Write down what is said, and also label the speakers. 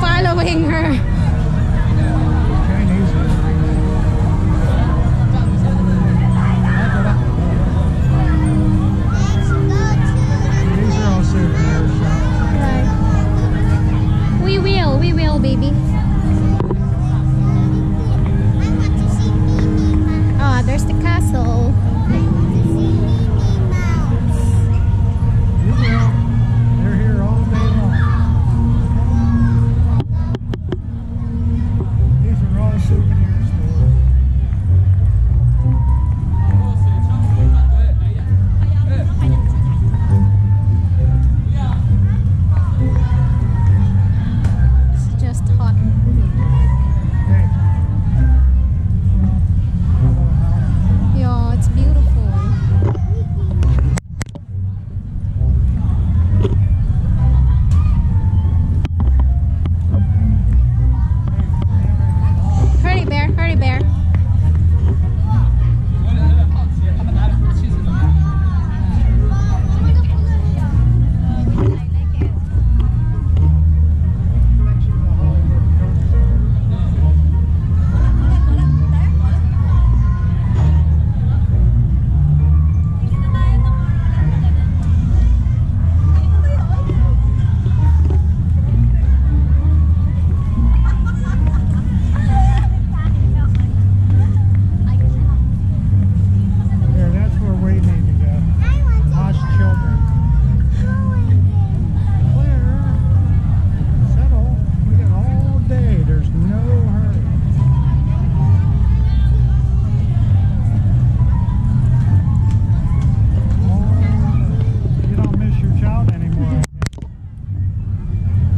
Speaker 1: following her.